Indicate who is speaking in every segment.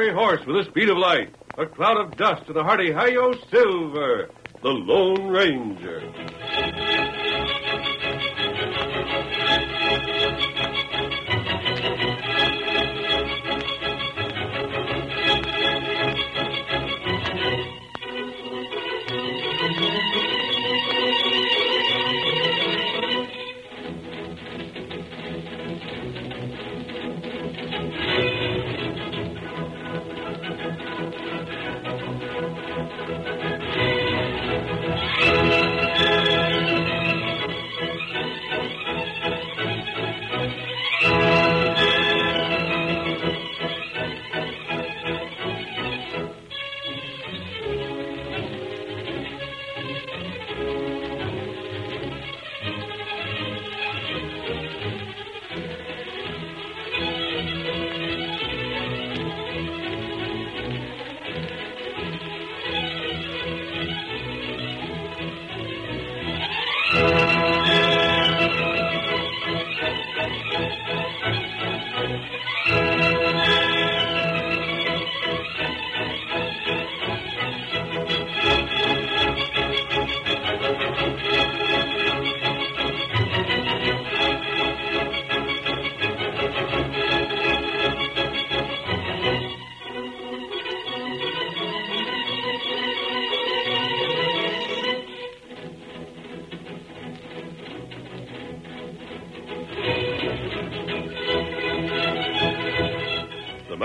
Speaker 1: fiery horse with the speed of light, a cloud of dust to the hearty Hi-Yo Silver, the Lone Ranger.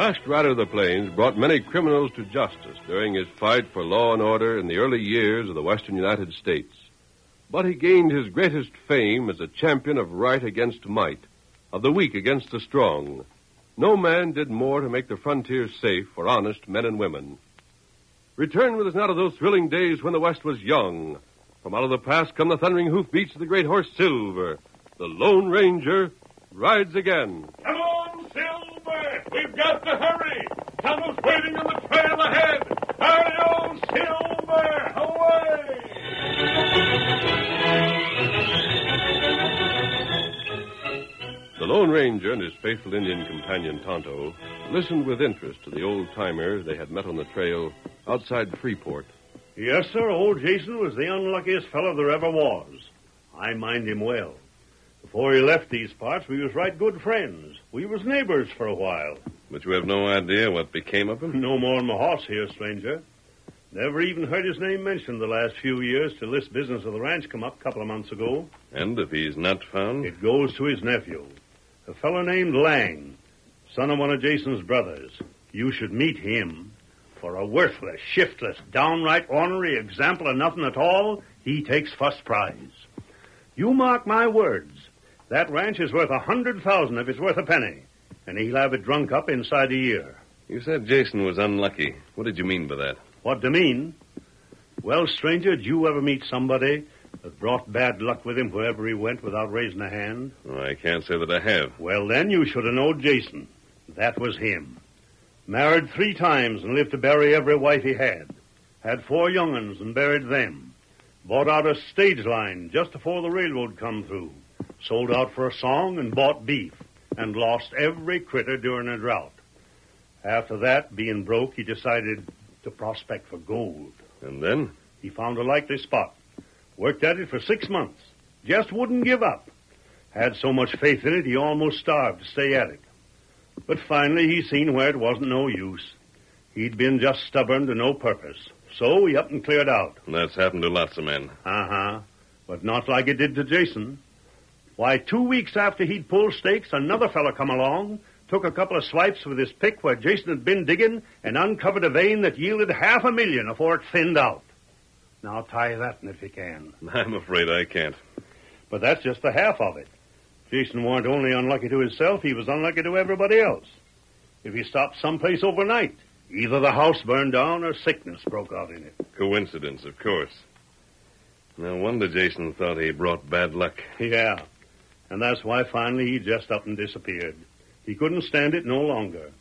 Speaker 1: The masked rider of the plains brought many criminals to justice during his fight for law and order in the early years of the western United States. But he gained his greatest fame as a champion of right against might, of the weak against the strong. No man did more to make the frontier safe for honest men and women. Return with us now to those thrilling days when the West was young. From out of the past come the thundering hoofbeats of the great horse Silver. The Lone Ranger rides again.
Speaker 2: Come on, Silver! We've got to hurry! Tonto's waiting on the trail ahead! Hurry on, Silver! Away!
Speaker 1: The Lone Ranger and his faithful Indian companion Tonto listened with interest to the old timer they had met on the trail outside Freeport.
Speaker 3: Yes, sir. Old Jason was the unluckiest fellow there ever was. I mind him well. Before he left these parts, we was right good friends. We was neighbors for a while.
Speaker 4: But you have no idea what became of him?
Speaker 3: No more than my horse here, stranger. Never even heard his name mentioned the last few years till this business of the ranch come up a couple of months ago.
Speaker 4: And if he's not found?
Speaker 3: It goes to his nephew, a fellow named Lang, son of one of Jason's brothers. You should meet him. For a worthless, shiftless, downright ornery example of nothing at all, he takes first prize. You mark my words. That ranch is worth a hundred thousand if it's worth a penny, and he'll have it drunk up inside a year.
Speaker 4: You said Jason was unlucky. What did you mean by that?
Speaker 3: What do you mean? Well, stranger, did you ever meet somebody that brought bad luck with him wherever he went without raising a hand?
Speaker 4: Oh, I can't say that I have.
Speaker 3: Well, then you should have known Jason. That was him. Married three times and lived to bury every wife he had. Had four young'uns and buried them. Bought out a stage line just before the railroad come through. Sold out for a song and bought beef. And lost every critter during a drought. After that, being broke, he decided to prospect for gold.
Speaker 4: And then?
Speaker 3: He found a likely spot. Worked at it for six months. Just wouldn't give up. Had so much faith in it, he almost starved to stay at it. But finally, he seen where it wasn't no use. He'd been just stubborn to no purpose. So he up and cleared out.
Speaker 4: That's happened to lots of men.
Speaker 3: Uh huh. But not like it did to Jason. Why, two weeks after he'd pulled stakes, another fellow come along, took a couple of swipes with his pick where Jason had been digging, and uncovered a vein that yielded half a million afore it thinned out. Now tie that in if you can.
Speaker 4: I'm afraid I can't.
Speaker 3: But that's just the half of it. Jason weren't only unlucky to himself, he was unlucky to everybody else. If he stopped someplace overnight, either the house burned down or sickness broke out in it.
Speaker 4: Coincidence, of course. No wonder Jason thought he brought bad luck.
Speaker 3: Yeah. And that's why finally he just up and disappeared. He couldn't stand it no longer.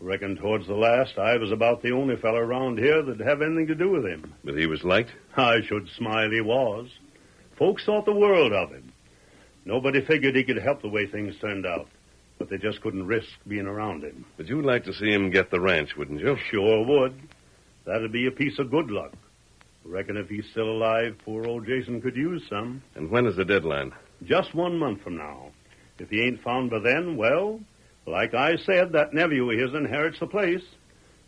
Speaker 3: Reckon towards the last, I was about the only fellow around here that'd have anything to do with him.
Speaker 4: But he was liked?
Speaker 3: I should smile he was. Folks thought the world of him. Nobody figured he could help the way things turned out. but they just couldn't risk being around him.
Speaker 4: But you'd like to see him get the ranch, wouldn't you?
Speaker 3: Sure would. That'd be a piece of good luck. Reckon if he's still alive, poor old Jason could use some.
Speaker 4: And when is the deadline?
Speaker 3: Just one month from now. If he ain't found by then, well, like I said, that nephew of his inherits the place.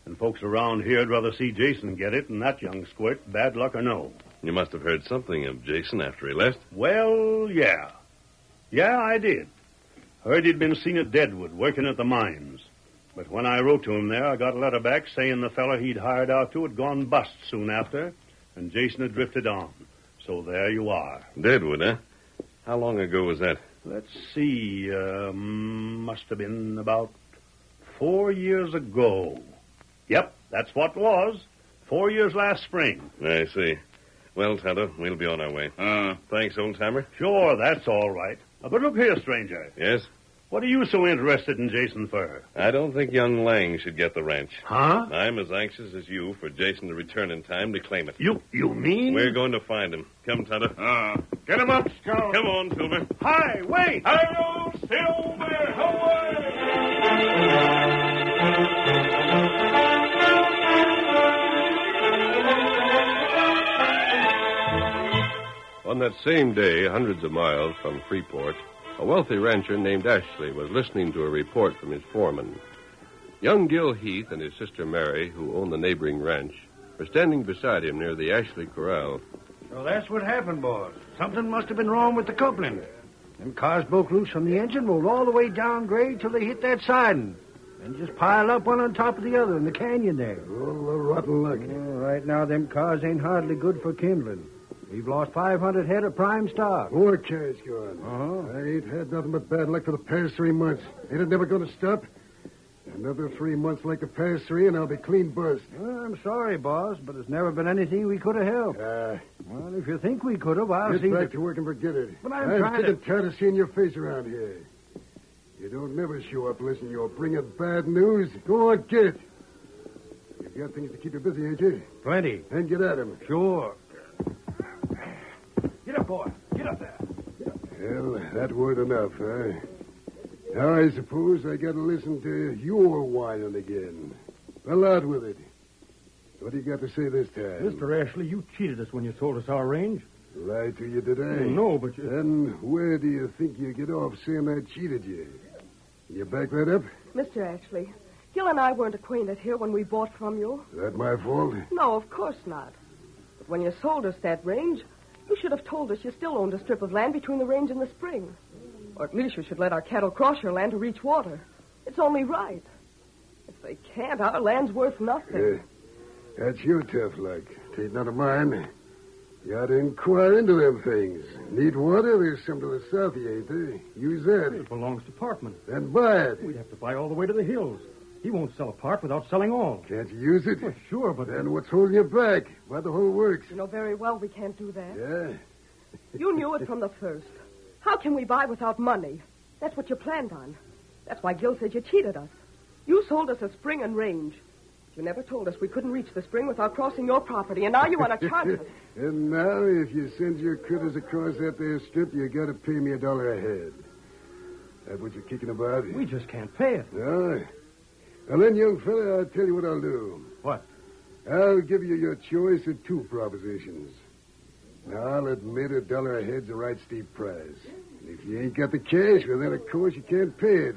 Speaker 3: And folks around here'd rather see Jason get it than that young squirt, bad luck or no.
Speaker 4: You must have heard something of Jason after he left.
Speaker 3: Well, yeah. Yeah, I did. Heard he'd been seen at Deadwood, working at the mines. But when I wrote to him there, I got a letter back saying the feller he'd hired out to had gone bust soon after, and Jason had drifted on. So there you are.
Speaker 4: Deadwood, huh? How long ago was that?
Speaker 3: Let's see, um, must have been about four years ago. Yep, that's what it was. Four years last spring.
Speaker 4: I see. Well, Tonto, we'll be on our way.
Speaker 2: Uh,
Speaker 4: Thanks, old timer.
Speaker 3: Sure, that's all right. Uh, But look here, stranger.
Speaker 4: Yes?
Speaker 3: What are you so interested in Jason for?
Speaker 4: I don't think young Lang should get the ranch.
Speaker 3: Huh?
Speaker 4: I'm as anxious as you for Jason to return in time to claim it.
Speaker 3: You you mean?
Speaker 4: We're going to find him. Come, Tonto.
Speaker 2: uh, get him up, Scout.
Speaker 4: Come on, Silver.
Speaker 3: Hi, wait!
Speaker 2: Hi-yo, Silver! Away!
Speaker 1: On that same day, hundreds of miles from Freeport, a wealthy rancher named Ashley was listening to a report from his foreman. Young Gil Heath and his sister Mary, who owned the neighboring ranch, were standing beside him near the Ashley corral.
Speaker 5: Well, that's what happened, boss. Something must have been wrong with the coupling. Them cars broke loose from the engine, rolled all the way down grade till they hit that siding. And just piled up one on top of the other in the canyon there.
Speaker 6: Oh, rotten luck.
Speaker 5: Oh, right now, them cars ain't hardly good for kindling. We've lost 500 head of prime stock.
Speaker 6: More cash gone.
Speaker 5: Uh-huh.
Speaker 6: I ain't had nothing but bad luck for the past three months. Ain't it never going to stop? Another three months like the past three, and I'll be clean buzzed.
Speaker 5: Well, I'm sorry, boss, but it's never been anything we could have helped.
Speaker 6: Ah,
Speaker 5: Well, if you think we could have, I'll
Speaker 6: get
Speaker 5: see
Speaker 6: back
Speaker 5: that...
Speaker 6: to work and forget it.
Speaker 5: But I'm
Speaker 6: I'm
Speaker 5: trying to-
Speaker 6: tired of seeing your face around here. You don't never show up listen you're bringing bad news. Go on, get it. You've got things to keep you busy, ain't you?
Speaker 5: Plenty.
Speaker 6: Then get at 'em.
Speaker 5: Sure. Get up, boy. Get up there.
Speaker 6: Well, that weren't enough, huh? Now I suppose I gotta listen to your whining again. Well, out with it. What do you got to say this time?
Speaker 5: Mr. Ashley, you cheated us when you told us our range.
Speaker 6: Lied to you today.
Speaker 5: No, but you...
Speaker 6: Then where do you think you get off saying I cheated you? You back that up?
Speaker 7: Mr. Ashley, Gil and I weren't acquainted here when we bought from you.
Speaker 6: That my fault?
Speaker 7: No, of course not. But when you sold us that range, you should have told us you still owned a strip of land between the range and the spring. Or at least you should let our cattle cross your land to reach water. It's only right. If they can't, our land's worth nothing.
Speaker 6: Yeah. That's your tough luck. Tain't none of mine. You ought to inquire into them things. Need water? There's some to the south of you, ain't there? Use that.
Speaker 5: It belongs to Parkman.
Speaker 6: Then buy it.
Speaker 5: We'd have to buy all the way to the hills. He won't sell a part without selling all.
Speaker 6: Can't you use it?
Speaker 5: Well, sure, but...
Speaker 6: Then what's holding you back? Why the whole works?
Speaker 7: You know very well we can't do that.
Speaker 6: Yeah?
Speaker 7: You knew it from the first. How can we buy without money? That's what you planned on. That's why Gil said you cheated us. You sold us a spring and range. You never told us we couldn't reach the spring without crossing your property, and now you want to charge us.
Speaker 6: and now, if you send your critters across that there strip, you gotta pay me a dollar a head. That what you're kicking about?
Speaker 5: We just can't pay it.
Speaker 6: No. Well, then, young fella, I'll tell you what I'll do.
Speaker 5: What?
Speaker 6: I'll give you your choice of two propositions. Now, I'll admit a dollar a head's a right steep price. And if you ain't got the cash, well, then, of course, you can't pay it.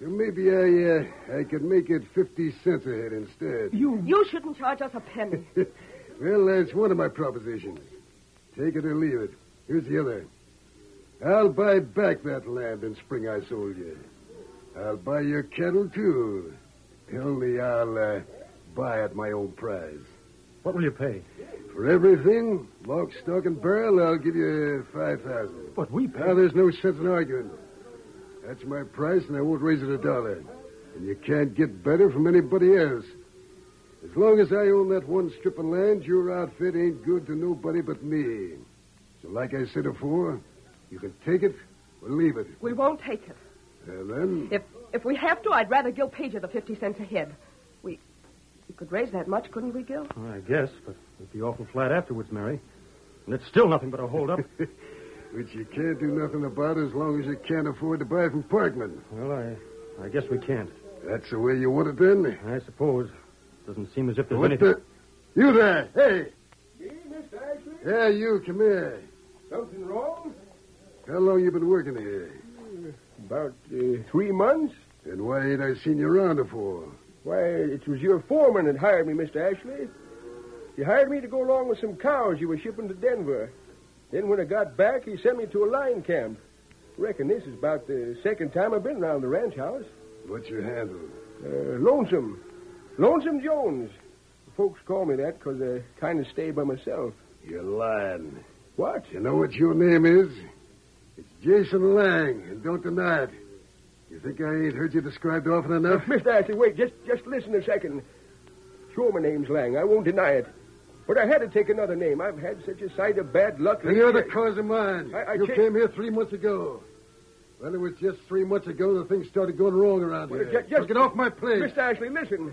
Speaker 6: So maybe I, uh, I could make it 50 cents a head instead.
Speaker 5: You...
Speaker 7: You shouldn't charge us a penny.
Speaker 6: well, that's one of my propositions. Take it or leave it. Here's the other. I'll buy back that land in spring I sold you. I'll buy your cattle, too. Only I'll uh, buy at my own price.
Speaker 5: What will you pay?
Speaker 6: For everything, lock, stock, and barrel, I'll give you 5000
Speaker 5: But we pay...
Speaker 6: Now, there's no sense in arguing. That's my price, and I won't raise it a dollar. And you can't get better from anybody else. As long as I own that one strip of land, your outfit ain't good to nobody but me. So, like I said before, you can take it or leave it.
Speaker 7: We won't take it.
Speaker 6: Well, then,
Speaker 7: If if we have to, I'd rather Gil paid you the 50 cents a head. We, we could raise that much, couldn't we, Gil?
Speaker 5: I guess, but it'd be awful flat afterwards, Mary. And it's still nothing but a holdup.
Speaker 6: Which you can't do nothing about as long as you can't afford to buy from Parkman.
Speaker 5: Well, I, I guess we can't.
Speaker 6: That's the way you want it then?
Speaker 5: I suppose. Doesn't seem as if there's
Speaker 6: What
Speaker 5: anything.
Speaker 6: the... You there! Hey!
Speaker 8: Me, Mr. Ashley?
Speaker 6: Yeah, you, come here.
Speaker 8: Something wrong?
Speaker 6: How long you been working here?
Speaker 8: About uh, three months.
Speaker 6: And why ain't I seen you around before?
Speaker 8: Why, it was your foreman that hired me, Mr. Ashley. He hired me to go along with some cows you were shipping to Denver. Then when I got back, he sent me to a line camp. Reckon this is about the second time I've been around the ranch house.
Speaker 6: What's your handle?
Speaker 8: Uh, Lonesome. Lonesome Jones. Folks call me that 'cause I kind of stay by myself.
Speaker 6: You're lying.
Speaker 8: What?
Speaker 6: You know what your name is? Jason Lang, and don't deny it. You think I ain't heard you described often enough?
Speaker 8: Uh, Mr. Ashley, wait, just just listen a second. Sure, my name's Lang. I won't deny it. But I had to take another name. I've had such a sight of bad luck.
Speaker 6: And you're the cause of mine.
Speaker 8: I- I
Speaker 6: you came here three months ago. Well, it was just three months ago that things started going wrong around
Speaker 8: Well,
Speaker 6: here.
Speaker 8: ju- just-
Speaker 6: get off my plate.
Speaker 8: Mr. Ashley, listen.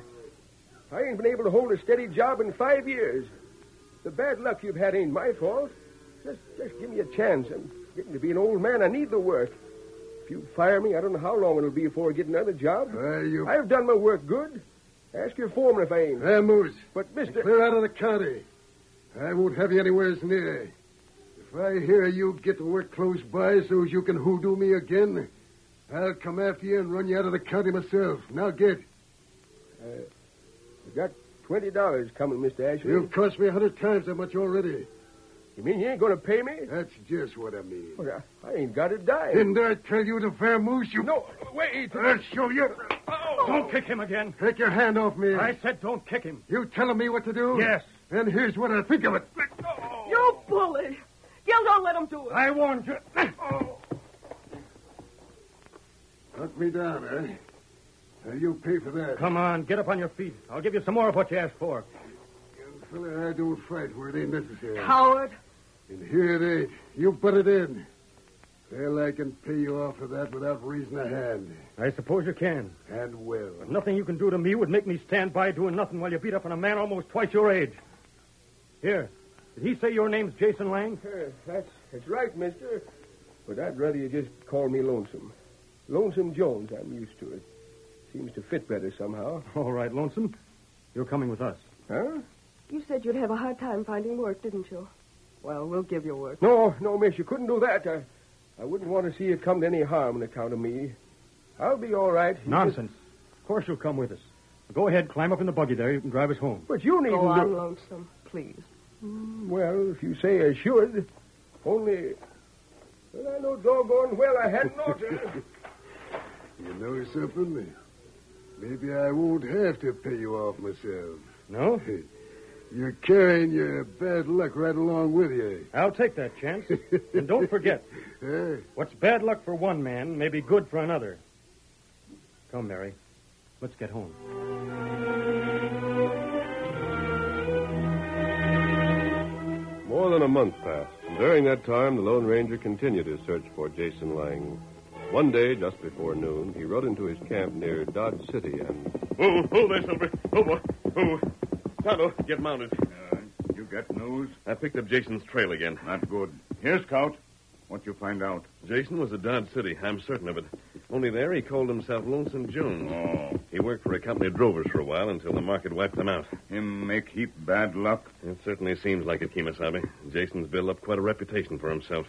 Speaker 8: I ain't been able to hold a steady job in five years. The bad luck you've had ain't my fault. Just, just give me a chance. I'm getting to be an old man. I need the work. If you fire me, I don't know how long it'll be before I get another job.
Speaker 6: Well, you...
Speaker 8: I've done my work good. Ask your foreman if I ain't.
Speaker 6: Hey, Moose.
Speaker 8: But, Mister,
Speaker 6: Clear out of the county. I won't have you anywhere near. If I hear you get to work close by so as you can hoodoo me again, I'll come after you and run you out of the county myself. Now get.
Speaker 8: Uh, I got twenty dollars coming, Mister Ashley.
Speaker 6: You've cost me a hundred times that much already.
Speaker 8: You mean you ain't going to pay me?
Speaker 6: That's just what I mean.
Speaker 8: Well, I, I ain't got a dime.
Speaker 6: Didn't I tell you to fair moose? You
Speaker 8: No, wait.
Speaker 6: I'll show you.
Speaker 5: Don't kick him again.
Speaker 6: Take your hand off me.
Speaker 5: I said don't kick him.
Speaker 6: You telling me what to do?
Speaker 5: Yes.
Speaker 6: And here's what I think of it.
Speaker 7: You bully! Gil, don't let him do it.
Speaker 5: I warned you.
Speaker 6: Knock me down, eh? Now you pay for that.
Speaker 5: Come on, get up on your feet. I'll give you some more of what you asked for.
Speaker 6: Young fella, I don't fight where it ain't necessary.
Speaker 7: Coward.
Speaker 6: And here it is. You put it in. Well, I can pay you off for that without raising a hand.
Speaker 5: I suppose you can.
Speaker 6: And will.
Speaker 5: But nothing you can do to me would make me stand by doing nothing while you beat up on a man almost twice your age. Here, did he say your name's Jason Lang?
Speaker 8: Uh, that's, that's right, mister. But I'd rather you just call me Lonesome. Lonesome Jones, I'm used to it. Seems to fit better somehow.
Speaker 5: All right, Lonesome. You're coming with us.
Speaker 8: Huh?
Speaker 7: You said you'd have a hard time finding work, didn't you? Well, we'll give you work.
Speaker 8: No, no, miss, you couldn't do that. I, I wouldn't want to see you come to any harm on account of me. I'll be all right. You
Speaker 5: Nonsense. Of course you'll come with us. Go ahead, climb up in the buggy there. You can drive us home.
Speaker 8: But you needn't
Speaker 7: Go on,
Speaker 8: do...
Speaker 7: Lonesome, please.
Speaker 8: Mm, Well, if you say I should. Only... Well, I know doggone well I hadn't ought to.
Speaker 6: You know something? Maybe I won't have to pay you off myself.
Speaker 5: No?
Speaker 6: You're carrying your bad luck right along with you.
Speaker 5: I'll take that chance. and don't forget, what's bad luck for one man may be good for another. Come, Mary. Let's get home.
Speaker 1: More than a month passed, and during that time, the Lone Ranger continued his search for Jason Lang. One day, just before noon, he rode into his camp near Dodge City and
Speaker 4: Oh, oh, there, Silver. Oh, boy. Oh. Tonto, get mounted.
Speaker 2: Uh, you got news?
Speaker 4: I picked up Jason's trail again.
Speaker 2: Not good. Here, Scout. What you find out?
Speaker 4: Jason was at Dodge City. I'm certain of it. Only there he called himself Lonesome Jones.
Speaker 2: Oh,
Speaker 4: He worked for a company of drovers for a while until the market wiped them out.
Speaker 2: him make heap bad luck.
Speaker 4: It certainly seems like it, Kemosabe. Jason's built up quite a reputation for himself.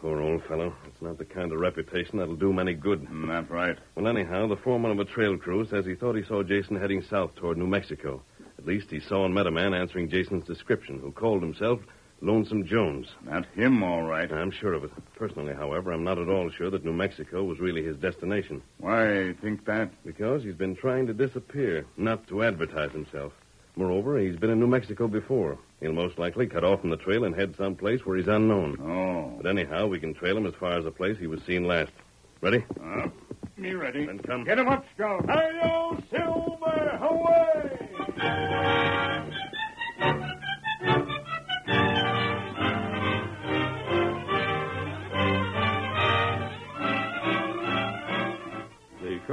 Speaker 4: Poor old fellow. It's not the kind of reputation that'll do him any good.
Speaker 2: Mm, that's right.
Speaker 4: Well, anyhow, the foreman of a trail crew says he thought he saw Jason heading south toward New Mexico. At least he saw and met a man answering Jason's description who called himself Lonesome Jones.
Speaker 2: Not him, all right.
Speaker 4: I'm sure of it. Personally, however, I'm not at all sure that New Mexico was really his destination.
Speaker 2: Why think that?
Speaker 4: Because he's been trying to disappear, not to advertise himself. Moreover, he's been in New Mexico before. He'll most likely cut off from the trail and head someplace where he's unknown.
Speaker 2: Oh.
Speaker 4: But anyhow, we can trail him as far as the place he was seen last. Ready?
Speaker 2: Uh, me ready.
Speaker 4: Then come.
Speaker 2: Get him up, Scout. Hi-yo, Silver! Away!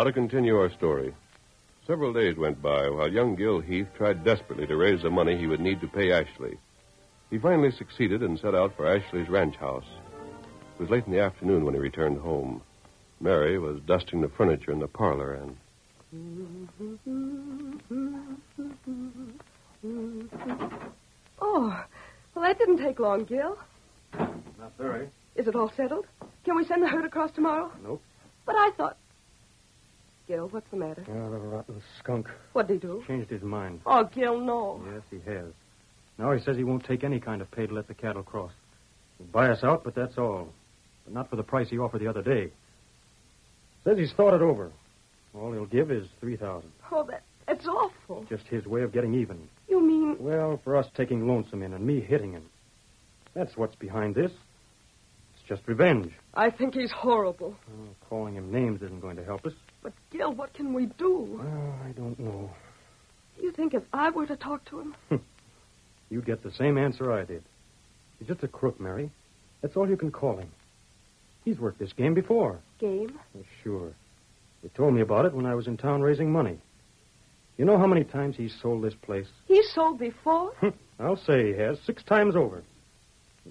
Speaker 1: Now to continue our story. Several days went by while young Gil Heath tried desperately to raise the money he would need to pay Ashley. He finally succeeded and set out for Ashley's ranch house. It was late in the afternoon when he returned home. Mary was dusting the furniture in the parlor and.
Speaker 7: Oh, well, that didn't take long, Gil.
Speaker 5: Not very.
Speaker 7: Is it all settled? Can we send the herd across tomorrow?
Speaker 5: Nope.
Speaker 7: But I thought. Gil, what's the matter?
Speaker 5: Oh, the rotten skunk.
Speaker 7: What'd he do?
Speaker 5: Changed his mind.
Speaker 7: Oh, Gil, no.
Speaker 5: Yes, he has. Now he says he won't take any kind of pay to let the cattle cross. He'll buy us out, but that's all. But not for the price he offered the other day. Says he's thought it over. All he'll give is three thousand.
Speaker 7: Oh, that that's awful.
Speaker 5: Just his way of getting even.
Speaker 7: You mean
Speaker 5: Well, for us taking Lonesome in and me hitting him. That's what's behind this. It's just revenge.
Speaker 7: I think he's horrible.
Speaker 5: Oh, calling him names isn't going to help us.
Speaker 7: But Gil, what can we do?
Speaker 5: Well, I don't know.
Speaker 7: You think if I were to talk to him? Hmm.
Speaker 5: You'd get the same answer I did. He's just a crook, Mary. That's all you can call him. He's worked this game before.
Speaker 7: Game?
Speaker 5: Oh, sure. He told me about it when I was in town raising money. You know how many times he's sold this place?
Speaker 7: He sold before? Hmm.
Speaker 5: I'll say he has, six times over.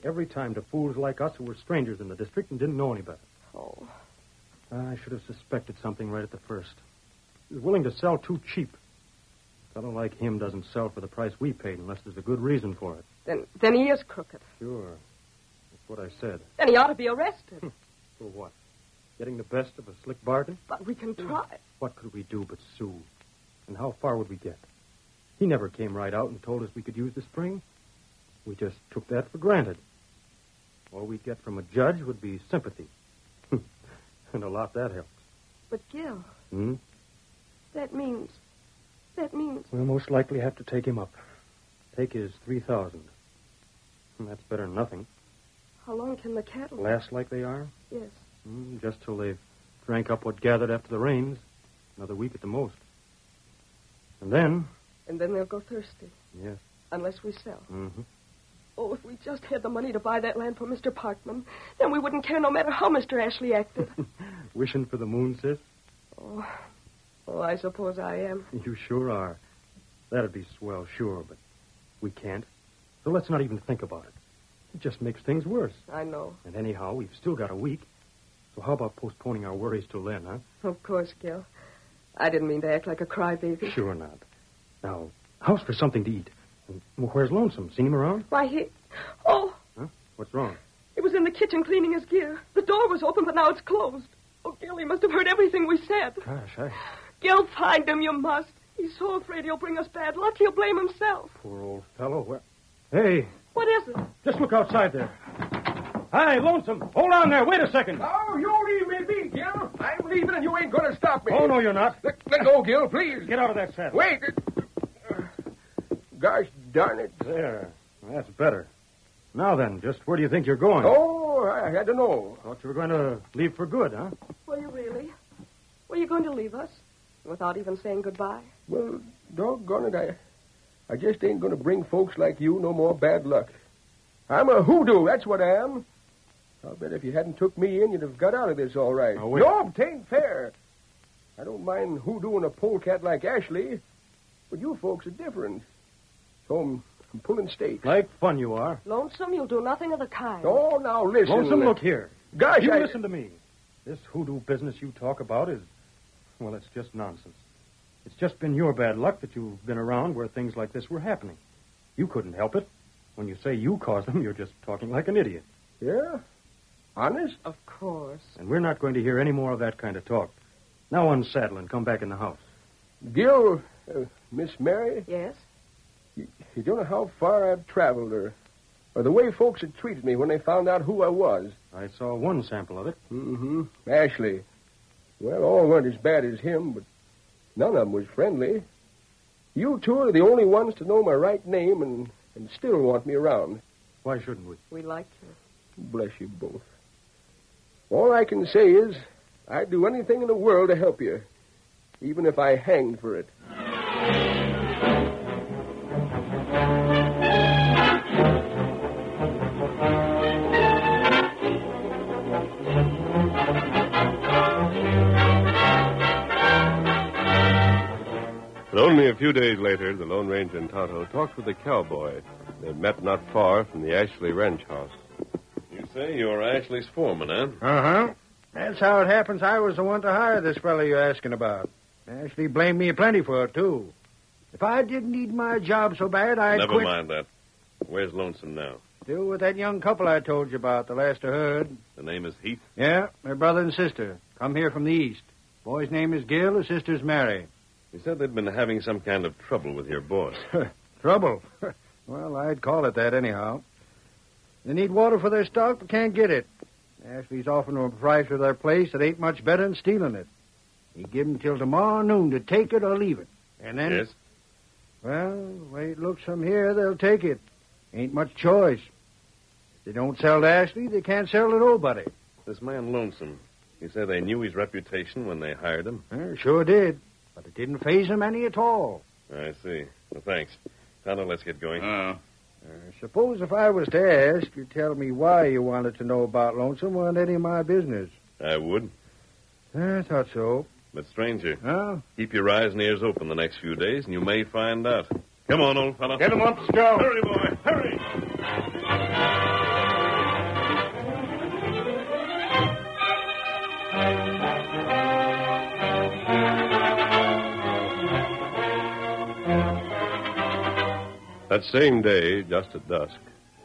Speaker 5: Every time to fools like us who were strangers in the district and didn't know any better.
Speaker 7: Oh.
Speaker 5: I should have suspected something right at the first. He was willing to sell too cheap. A fellow like him doesn't sell for the price we paid unless there's a good reason for it.
Speaker 7: Then then he is crooked.
Speaker 5: Sure. That's what I said.
Speaker 7: Then he ought to be arrested. Hmm.
Speaker 5: For what? Getting the best of a slick bargain?
Speaker 7: but we can hmm. try.
Speaker 5: What could we do but sue? And how far would we get? He never came right out and told us we could use the spring. We just took that for granted. All we'd get from a judge would be sympathy. And a lot that helps.
Speaker 7: But Gil,
Speaker 5: Hmm?
Speaker 7: that means that means
Speaker 5: We'll most likely have to take him up. Take his 3000 And That's better than nothing.
Speaker 7: how long can the cattle
Speaker 5: Last like they are?
Speaker 7: Yes.
Speaker 5: Mm, just till they've drank up what gathered after the rains. Another week at the most. And then,
Speaker 7: And then they'll go thirsty.
Speaker 5: yes.
Speaker 7: Unless we sell.
Speaker 5: Mm-hmm.
Speaker 7: Oh, if we just had the money to buy that land for Mr. Parkman, then we wouldn't care no matter how Mr. Ashley acted.
Speaker 5: Wishing for the moon, sis?
Speaker 7: oh. oh, I suppose I am.
Speaker 5: You sure are. That'd be swell, sure, but we can't. So let's not even think about it. It just makes things worse.
Speaker 7: I know.
Speaker 5: And anyhow, we've still got a week. So how about postponing our worries till then, huh?
Speaker 7: Of course, Gil. I didn't mean to act like a crybaby.
Speaker 5: Sure not. Now, how's for something to eat? And well, where's Lonesome? Seen him around?
Speaker 7: Why, he. Oh,
Speaker 5: Huh? What's wrong?
Speaker 7: he was in the kitchen cleaning his gear. The door was open, but now it's closed. Oh, Gil, he must have heard everything we said.
Speaker 5: Gosh, I...
Speaker 7: Gil, find him, you must. He's so afraid he'll bring us bad luck, he'll blame himself.
Speaker 5: Poor old fellow. Where... Hey,
Speaker 7: What is it?
Speaker 5: just look outside there. Hi, Lonesome. Hold on there. Wait a second.
Speaker 8: Oh, you leave me be, Gil. I'm leaving and you ain't going to stop me.
Speaker 5: Oh, no, you're not.
Speaker 8: Let, let go, Gil, please.
Speaker 5: Get out of that saddle.
Speaker 8: Wait. Uh, gosh darn it.
Speaker 5: There. That's better. Now then, just where do you think you're going?
Speaker 8: Oh, I had to know.
Speaker 5: Thought you were going to leave for good, huh?
Speaker 7: Were you really? Were you going to leave us? Without even saying goodbye?
Speaker 8: Well, doggone it, I, I just ain't going to bring folks like you no more bad luck. I'm a hoodoo, that's what I am. I'll bet if you hadn't took me in, you'd have got out of this all right.
Speaker 5: Now, wait.
Speaker 8: No, 'tain't fair. I don't mind hoodooing a polecat like Ashley, but you folks are different. So I'm, I'm pulling stakes.
Speaker 5: Like fun you are.
Speaker 7: Lonesome, you'll do nothing of the kind.
Speaker 8: Oh, now listen.
Speaker 5: Lonesome, look here.
Speaker 8: Gosh,
Speaker 5: You
Speaker 8: I...
Speaker 5: listen to me. This hoodoo business you talk about is, well, it's just nonsense. It's just been your bad luck that you've been around where things like this were happening. You couldn't help it. When you say you caused them, you're just talking like an idiot.
Speaker 8: Yeah? Honest?
Speaker 7: Of course.
Speaker 5: And we're not going to hear any more of that kind of talk. Now unsaddle and come back in the house.
Speaker 8: Gil, uh, Miss Mary,
Speaker 7: Yes?
Speaker 8: You don't know how far I've traveled or, or the way folks had treated me when they found out who I was.
Speaker 5: I saw one sample of it.
Speaker 8: Mm-hmm. Ashley. Well, all weren't as bad as him, but none of them was friendly. You two are the only ones to know my right name and, and still want me around.
Speaker 5: Why shouldn't we?
Speaker 7: We like you.
Speaker 8: Bless you both. All I can say is I'd do anything in the world to help you, even if I hanged for it.
Speaker 1: Few days later, the Lone Ranger and Tonto talked with the cowboy. They met not far from the Ashley ranch house.
Speaker 4: You say you're Ashley's foreman, eh?
Speaker 5: Uh huh. That's how it happens. I was the one to hire this fellow you're asking about. Ashley blamed me plenty for it, too. If I didn't need my job so bad, I'd
Speaker 4: Never
Speaker 5: quit.
Speaker 4: mind that. Where's Lonesome now?
Speaker 5: Still with that young couple I told you about, the last I heard.
Speaker 4: The name is Heath.
Speaker 5: Yeah, they're brother and sister. Come here from the east. Boy's name is Gil, his sister's Mary.
Speaker 4: You said they'd been having some kind of trouble with your boss.
Speaker 5: Trouble. well, I'd call it that anyhow. They need water for their stock, but can't get it. Ashley's offering them a price for their place that ain't much better than stealing it. He give 'em till tomorrow noon to take it or leave it. And then,
Speaker 4: Yes?
Speaker 5: well, the way it looks from here, they'll take it. Ain't much choice. If they don't sell to Ashley, they can't sell to nobody.
Speaker 4: This man Lonesome. You say they knew his reputation when they hired him?
Speaker 5: Uh, sure did. But it didn't phase him any at all.
Speaker 4: I see. Well, thanks. Tonto, let's get going.
Speaker 2: Uh,
Speaker 5: Uh, suppose if I was to ask, you'd tell me why you wanted to know about Lonesome wasn't any of my business.
Speaker 4: I would.
Speaker 5: I thought so.
Speaker 4: But, stranger,
Speaker 5: Huh?
Speaker 4: keep your eyes and ears open the next few days, and you may find out. Come on, old fellow.
Speaker 3: Get him up, Scout.
Speaker 2: hurry, boy,
Speaker 1: That same day, just at dusk,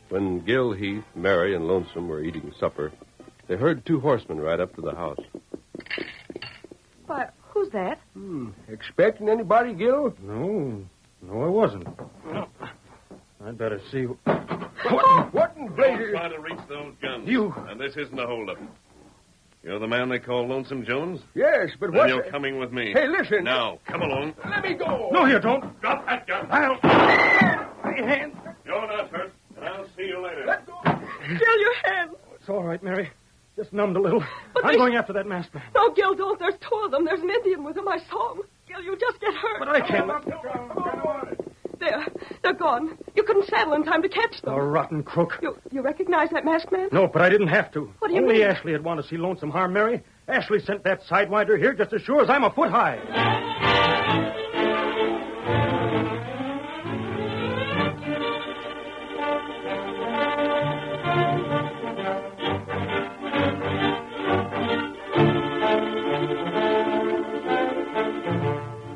Speaker 1: when Gil, Heath, Mary, and Lonesome were eating supper, they heard two horsemen ride up to the house.
Speaker 7: Why, who's that?
Speaker 8: Hmm. Expecting anybody, Gil?
Speaker 5: No. No, I wasn't. I'd better see.
Speaker 8: What, what in
Speaker 4: Don't
Speaker 8: blazes?
Speaker 4: try to reach those guns.
Speaker 5: You-
Speaker 4: And this isn't a holdup. You're the man they call Lonesome Jones?
Speaker 8: Yes, but
Speaker 4: Then
Speaker 8: what?
Speaker 4: you're coming with me.
Speaker 8: Hey, listen.
Speaker 4: Now, come along.
Speaker 8: Let me go.
Speaker 5: No, you don't.
Speaker 2: Drop that gun.
Speaker 5: I'll. My hand.
Speaker 2: You're not hurt, and I'll see you later.
Speaker 8: Let go.
Speaker 7: Gil, your hand.
Speaker 5: It's all right, Mary. Just numbed a little.
Speaker 7: But
Speaker 5: I'm
Speaker 7: they-
Speaker 5: going after that masked man.
Speaker 7: No, Gil, don't. There's two of them. There's an Indian with him. I saw him. Gil, you just get hurt.
Speaker 5: But I can't.
Speaker 7: There. They're gone. You couldn't saddle in time to catch them.
Speaker 5: A rotten crook.
Speaker 7: You, you recognize that masked man?
Speaker 5: No, but I didn't have to.
Speaker 7: What do you
Speaker 5: Only
Speaker 7: mean?
Speaker 5: Ashley had wanted to see Lonesome harm Mary. Ashley sent that sidewinder here just as sure as I'm a foot high.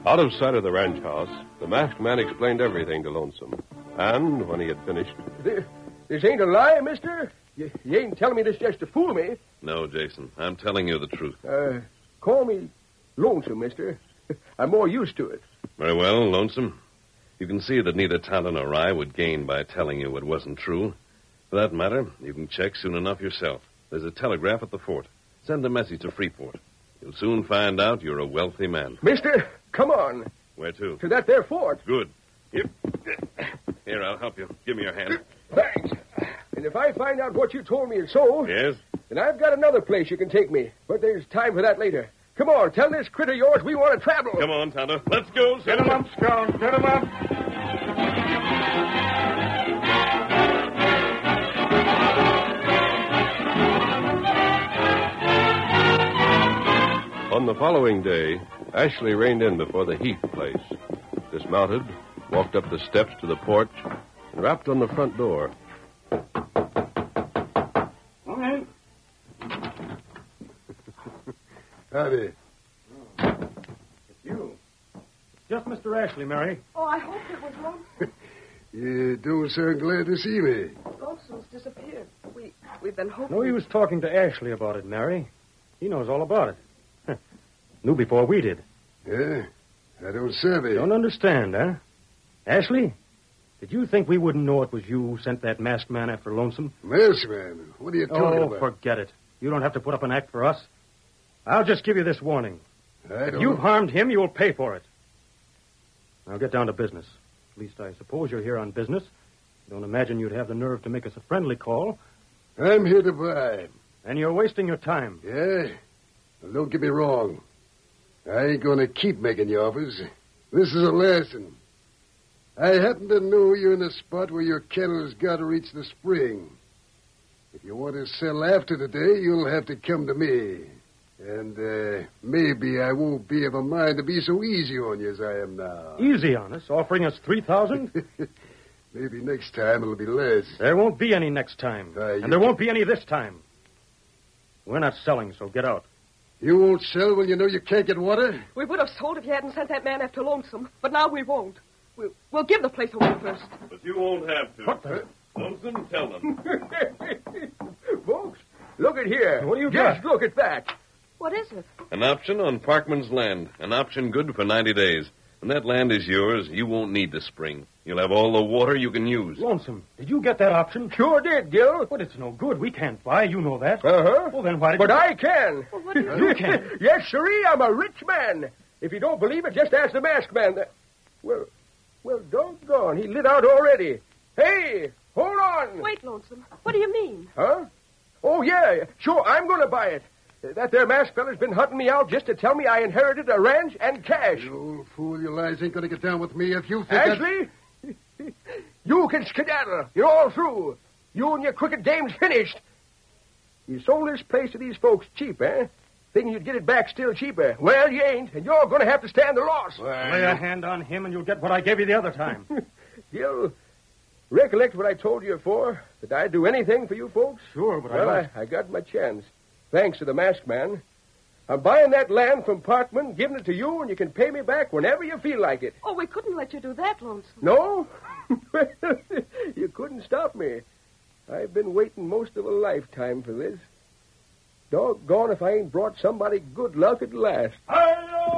Speaker 1: Out of sight of the ranch house, the masked man explained everything to Lonesome. And when he had finished,
Speaker 8: This, this ain't a lie, mister? You, you ain't telling me this just to fool me.
Speaker 4: No, Jason. I'm telling you the truth.
Speaker 8: Uh, call me lonesome, mister. I'm more used to it.
Speaker 4: Very well, Lonesome. You can see that neither Tonto nor I would gain by telling you what wasn't true. For that matter, you can check soon enough yourself. There's a telegraph at the fort. Send a message to Freeport. You'll soon find out you're a wealthy man.
Speaker 8: Mister, come on.
Speaker 4: Where to?
Speaker 8: To that there fort.
Speaker 4: Good. Here. Here, I'll help you. Give me your hand.
Speaker 8: Thanks. And if I find out what you told me is so,
Speaker 4: Yes?
Speaker 8: then I've got another place you can take me. But there's time for that later. Come on, tell this critter yours we want to travel.
Speaker 4: Come on, Tonto. Let's go.
Speaker 3: Get him up, Scout. Get him up.
Speaker 1: on the following day, Ashley reined in before the Heath place, dismounted, walked up the steps to the porch, and rapped on the front door.
Speaker 6: Howdy.
Speaker 5: It's you. Just Mr. Ashley, Mary.
Speaker 7: Oh, I hope it was Lonesome.
Speaker 6: You don't sound glad to see me.
Speaker 7: Lonesome's disappeared. We, we've been hoping...
Speaker 5: No, he was talking to Ashley about it, Mary. He knows all about it. Knew before we did.
Speaker 6: Yeah? I don't savvy.
Speaker 5: Don't understand, huh? Ashley, did you think we wouldn't know it was you who sent that masked man after Lonesome?
Speaker 6: Yes, man. What are you talking
Speaker 5: Oh,
Speaker 6: about?
Speaker 5: Oh, forget it. You don't have to put up an act for us. I'll just give you this warning.
Speaker 6: I
Speaker 5: If you've harmed him, you'll pay for it. Now get down to business. At least I suppose you're here on business. Don't imagine you'd have the nerve to make us a friendly call.
Speaker 6: I'm here to buy.
Speaker 5: And you're wasting your time.
Speaker 6: Yeah? Well, don't get me wrong. I ain't going to keep making you offers. This is a lesson. I happen to know you're in a spot where your cattle's got to reach the spring. If you want to sell after today, you'll have to come to me. And uh, maybe I won't be of a mind to be so easy on you as I am now.
Speaker 5: Easy on us, offering us 3000
Speaker 6: maybe next time it'll be less.
Speaker 5: There won't be any next time.
Speaker 6: Uh,
Speaker 5: and there won't be any this time. We're not selling, so get out.
Speaker 6: You won't sell when you know you can't get water?
Speaker 7: We would have sold if you hadn't sent that man after Lonesome, but now we won't. We'll, we'll give the place away first.
Speaker 2: But you won't have to.
Speaker 5: What the?
Speaker 2: Lonesome, tell them.
Speaker 8: Folks, look at here.
Speaker 5: What do you
Speaker 8: Just
Speaker 5: got?
Speaker 8: look at that.
Speaker 7: What is it?
Speaker 4: An option on Parkman's land. An option good for 90 days. When that land is yours, you won't need the spring. You'll have all the water you can use.
Speaker 5: Lonesome, did you get that option?
Speaker 8: Sure did, Gil.
Speaker 5: But it's no good. We can't buy. You know that.
Speaker 8: Uh-huh.
Speaker 5: Well, then why did
Speaker 8: But
Speaker 5: you...
Speaker 8: I can.
Speaker 7: Well, what do you...
Speaker 5: You can.
Speaker 8: yes, sirree, I'm a rich man. If you don't believe it, just ask the masked man. That... Well, well, doggone, he lit out already. Hey, hold on.
Speaker 7: Wait, Lonesome. What do you mean?
Speaker 8: Huh? Oh, yeah, sure, I'm going to buy it. That there masked fella's been hunting me out just to tell me I inherited a ranch and cash.
Speaker 6: You old fool, your lies ain't gonna get down with me if you think that-
Speaker 8: Ashley, you can skedaddle. You're all through. You and your crooked dame's finished. You sold this place to these folks cheap, eh? Thinking you'd get it back still cheaper. Well, you ain't, and you're going to have to stand the loss.
Speaker 5: Lay a hand on him and you'll get what I gave you the other time.
Speaker 8: Gil, recollect what I told you before? That I'd do anything for you folks?
Speaker 5: sure, but
Speaker 8: Well,
Speaker 5: I
Speaker 8: I. I got my chance. Thanks to the masked man. I'm buying that land from Parkman, giving it to you, and you can pay me back whenever you feel like it.
Speaker 7: Oh, we couldn't let you do that, Lonesome.
Speaker 8: No? you couldn't stop me. I've been waiting most of a lifetime for this. Doggone if I ain't brought somebody good luck at last.
Speaker 2: Hi-yo,